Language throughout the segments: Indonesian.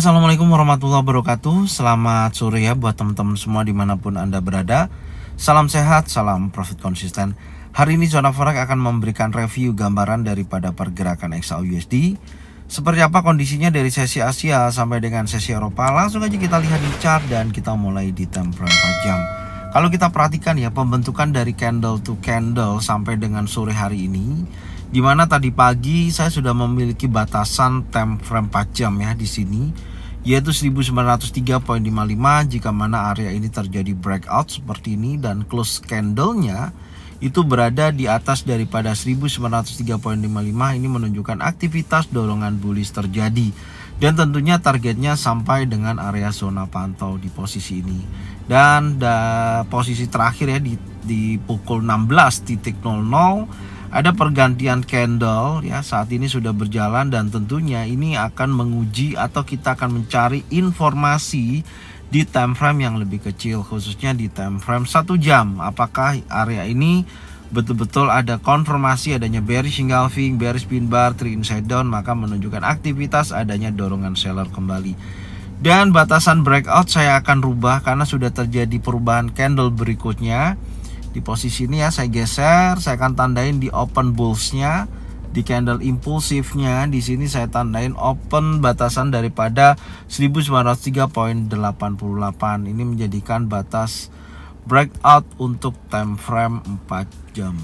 Assalamualaikum warahmatullahi wabarakatuh. Selamat sore ya buat teman-teman semua di mana pun Anda berada. Salam sehat, salam profit konsisten. Hari ini Zona Forex akan memberikan review gambaran daripada pergerakan XAUSD Seperti apa kondisinya dari sesi Asia sampai dengan sesi Eropa? Langsung aja kita lihat di chart dan kita mulai di time frame 4 jam. Kalau kita perhatikan ya pembentukan dari candle to candle sampai dengan sore hari ini Di mana tadi pagi saya sudah memiliki batasan time frame 4 jam ya di sini yaitu 1903.55 jika mana area ini terjadi breakout seperti ini dan close candlenya itu berada di atas daripada 1903.55 ini menunjukkan aktivitas dorongan bullish terjadi. Dan tentunya targetnya sampai dengan area zona pantau di posisi ini. Dan da, posisi terakhir ya di, di pukul 16.00 ada pergantian candle ya saat ini sudah berjalan dan tentunya ini akan menguji atau kita akan mencari informasi di time frame yang lebih kecil khususnya di time frame satu jam. Apakah area ini betul-betul ada konfirmasi adanya bearish engulfing, bearish pin bar, three inside down maka menunjukkan aktivitas adanya dorongan seller kembali. Dan batasan breakout saya akan rubah karena sudah terjadi perubahan candle berikutnya di posisi ini ya saya geser saya akan tandain di open bullsnya di candle impulsifnya. Di sini saya tandain open batasan daripada 1903.88 ini menjadikan batas breakout untuk time frame 4 jam.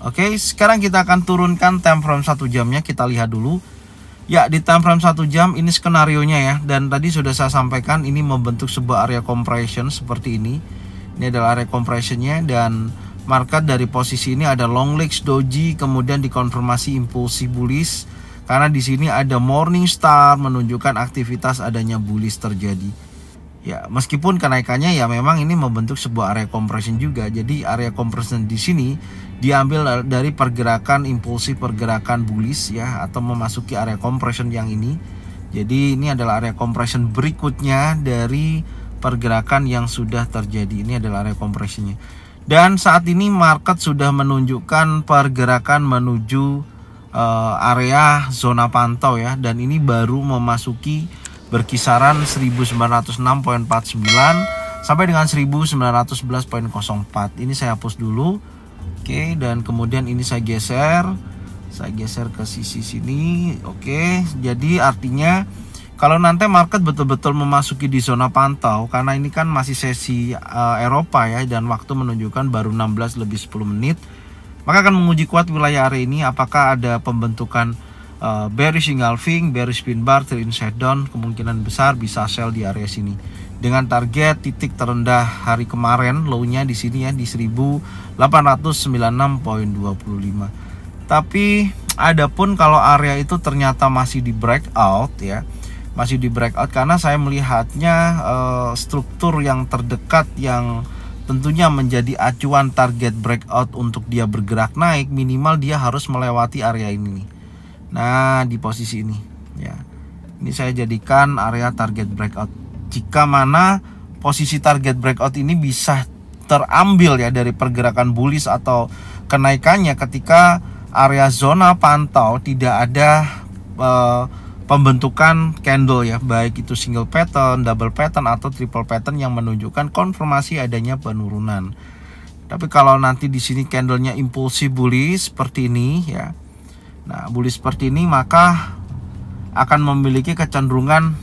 Oke sekarang kita akan turunkan time frame 1 jamnya kita lihat dulu. Ya di time frame 1 jam ini skenario nya ya. Dan tadi sudah saya sampaikan ini membentuk sebuah area compression seperti ini ini adalah area compressionnya dan market dari posisi ini ada long legs doji kemudian dikonfirmasi impulsi bullish karena di sini ada morning star menunjukkan aktivitas adanya bullish terjadi. Ya, meskipun kenaikannya ya memang ini membentuk sebuah area compression juga. Jadi area compression di sini diambil dari pergerakan impulsi pergerakan bullish ya atau memasuki area compression yang ini. Jadi ini adalah area compression berikutnya dari pergerakan yang sudah terjadi. Ini adalah area kompresinya dan saat ini market sudah menunjukkan pergerakan menuju uh, area zona pantau ya. Dan ini baru memasuki berkisaran 1906.49 sampai dengan 1911.04 ini saya hapus dulu. Oke dan kemudian ini saya geser. Saya geser ke sisi sini. Oke jadi artinya kalau nanti market betul-betul memasuki di zona pantau karena ini kan masih sesi uh, Eropa ya dan waktu menunjukkan baru 16 lebih 10 menit maka akan menguji kuat wilayah area ini apakah ada pembentukan uh, bearish engulfing, bearish pin bar, trend inside down kemungkinan besar bisa sell di area sini. Dengan target titik terendah hari kemarin low-nya di sini ya di 1896.25 tapi adapun kalau area itu ternyata masih di breakout ya masih di breakout karena saya melihatnya uh, struktur yang terdekat yang tentunya menjadi acuan target breakout untuk dia bergerak naik minimal dia harus melewati area ini Nah, di posisi ini ya. Ini saya jadikan area target breakout. Jika mana posisi target breakout ini bisa terambil ya dari pergerakan bullish atau kenaikannya ketika area zona pantau tidak ada uh, pembentukan candle ya baik itu single pattern, double pattern atau triple pattern yang menunjukkan konfirmasi adanya penurunan. Tapi kalau nanti di sini candlenya impulsif bullish seperti ini ya. Nah, bullish seperti ini maka akan memiliki kecenderungan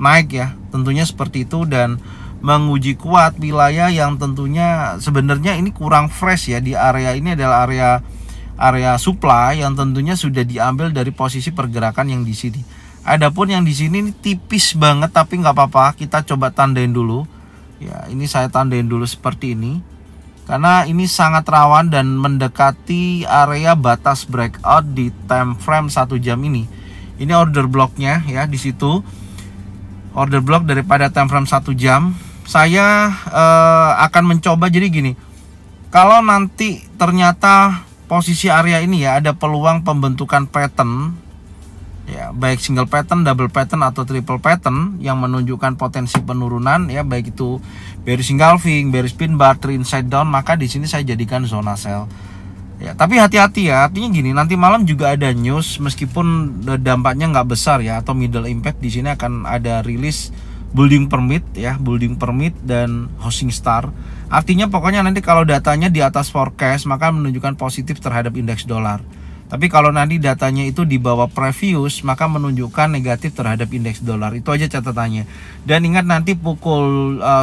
naik ya. Tentunya seperti itu dan menguji kuat wilayah yang tentunya sebenarnya ini kurang fresh ya di area ini adalah area area supply yang tentunya sudah diambil dari posisi pergerakan yang di sini. Adapun yang di sini ini tipis banget tapi nggak apa-apa, kita coba tandain dulu. Ya, ini saya tandain dulu seperti ini. Karena ini sangat rawan dan mendekati area batas breakout di time frame satu jam ini. Ini order blocknya ya di situ. Order block daripada time frame satu jam. Saya eh, akan mencoba jadi gini. Kalau nanti ternyata posisi area ini ya ada peluang pembentukan pattern ya baik single pattern, double pattern atau triple pattern yang menunjukkan potensi penurunan ya baik itu bearish engulfing, bearish pin bar, trend inside down maka di sini saya jadikan zona sell. Ya, tapi hati-hati ya. Artinya gini, nanti malam juga ada news meskipun dampaknya nggak besar ya atau middle impact di sini akan ada rilis building permit ya, building permit dan housing star. Artinya pokoknya nanti kalau datanya di atas forecast maka menunjukkan positif terhadap indeks dolar. Tapi kalau nanti datanya itu di bawah previous maka menunjukkan negatif terhadap indeks dolar. Itu aja catatannya. Dan ingat nanti pukul uh,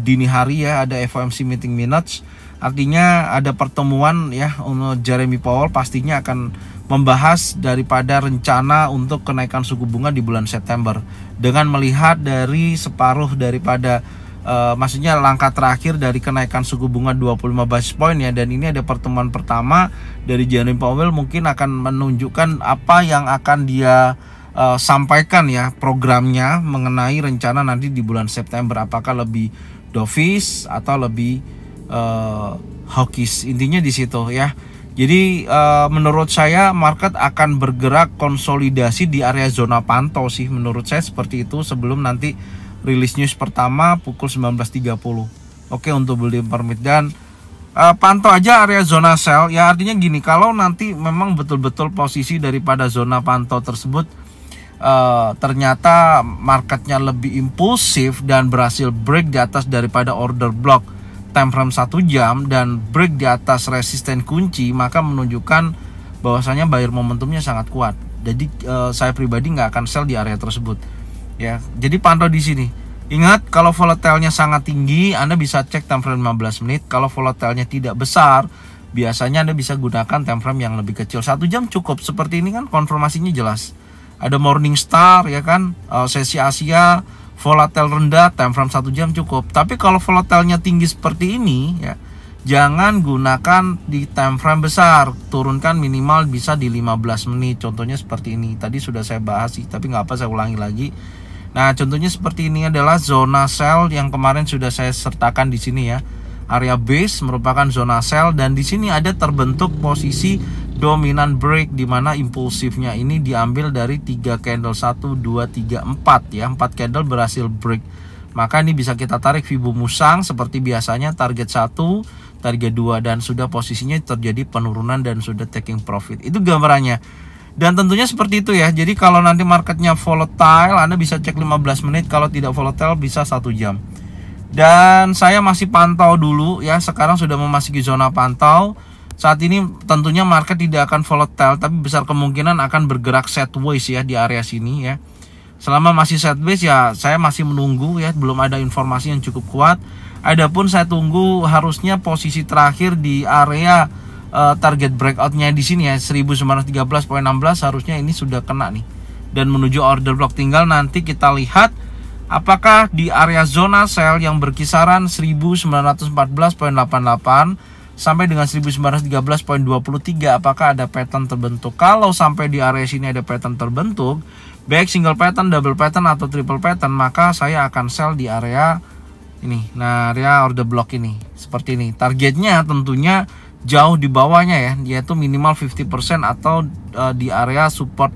dini hari ya ada FOMC meeting minutes Artinya ada pertemuan ya Jeremy Powell pastinya akan membahas daripada rencana untuk kenaikan suku bunga di bulan September dengan melihat dari separuh daripada uh, maksudnya langkah terakhir dari kenaikan suku bunga 25 basis point ya. Dan ini ada pertemuan pertama dari Jeremy Powell mungkin akan menunjukkan apa yang akan dia uh, sampaikan ya programnya mengenai rencana nanti di bulan September. Apakah lebih dovish atau lebih uh, hawkish? Intinya di situ ya. Jadi uh, menurut saya market akan bergerak konsolidasi di area zona pantau sih. Menurut saya seperti itu sebelum nanti rilis news pertama pukul 19.30 oke untuk beli permit. Dan uh, pantau aja area zona sell ya artinya gini kalau nanti memang betul-betul posisi daripada zona pantau tersebut uh, ternyata marketnya lebih impulsif dan berhasil break di atas daripada order block time frame satu jam dan break di atas resisten kunci maka menunjukkan bahwasanya buyer momentumnya sangat kuat. Jadi uh, saya pribadi nggak akan sell di area tersebut ya jadi pantau di sini. Ingat kalau volatilnya sangat tinggi Anda bisa cek time frame 15 menit. Kalau volatilnya tidak besar biasanya Anda bisa gunakan time frame yang lebih kecil. Satu jam cukup seperti ini kan konfirmasinya jelas. Ada morning star ya kan? Uh, sesi Asia volatile rendah time frame 1 jam cukup. Tapi kalau volatilnya tinggi seperti ini ya jangan gunakan di time frame besar. Turunkan minimal bisa di 15 menit. Contohnya seperti ini. Tadi sudah saya bahas sih tapi nggak apa saya ulangi lagi nah contohnya seperti ini adalah zona sell yang kemarin sudah saya sertakan di sini ya area base merupakan zona sell dan di sini ada terbentuk posisi dominan break di mana impulsifnya ini diambil dari tiga candle 1 2 3 4 ya. 4 candle berhasil break. Maka ini bisa kita tarik Fibo Musang seperti biasanya target 1, target 2 dan sudah posisinya terjadi penurunan dan sudah taking profit. Itu gambarannya. Dan tentunya seperti itu ya. Jadi kalau nanti marketnya volatile, Anda bisa cek 15 menit. Kalau tidak volatile bisa satu jam. Dan saya masih pantau dulu ya. Sekarang sudah memasuki zona pantau saat ini tentunya market tidak akan volatile tapi besar kemungkinan akan bergerak sideways ya di area sini ya. Selama masih sideways ya saya masih menunggu ya belum ada informasi yang cukup kuat. Adapun saya tunggu harusnya posisi terakhir di area uh, target breakoutnya di sini ya 1913.16 harusnya ini sudah kena nih. Dan menuju order block tinggal nanti kita lihat apakah di area zona sell yang berkisaran 1914.88 sampai dengan 1913.23 apakah ada pattern terbentuk? Kalau sampai di area sini ada pattern terbentuk baik single pattern double pattern atau triple pattern maka saya akan sell di area ini nah area order block ini. Seperti ini. Targetnya tentunya jauh di bawahnya ya yaitu minimal 50% atau uh, di area support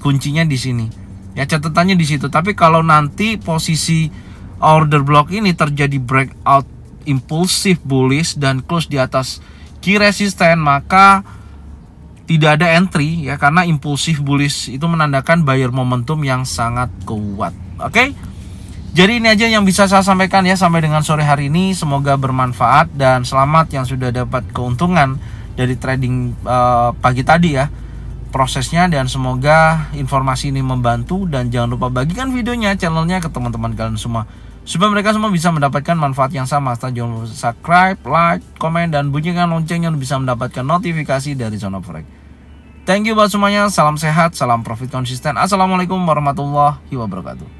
kuncinya di sini ya catatannya di situ tapi kalau nanti posisi order block ini terjadi breakout impulsif bullish dan close di atas key resisten maka tidak ada entry ya karena impulsif bullish itu menandakan buyer momentum yang sangat kuat. Oke. Okay? Jadi ini aja yang bisa saya sampaikan ya sampai dengan sore hari ini semoga bermanfaat dan selamat yang sudah dapat keuntungan dari trading uh, pagi tadi ya prosesnya dan semoga informasi ini membantu dan jangan lupa bagikan videonya channelnya ke teman-teman kalian semua supaya mereka semua bisa mendapatkan manfaat yang sama. Jangan lupa subscribe, like, komen, dan bunyikan loncengnya untuk bisa mendapatkan notifikasi dari Zona Forex. Thank you buat semuanya, salam sehat, salam profit konsisten. Assalamualaikum warahmatullahi wabarakatuh.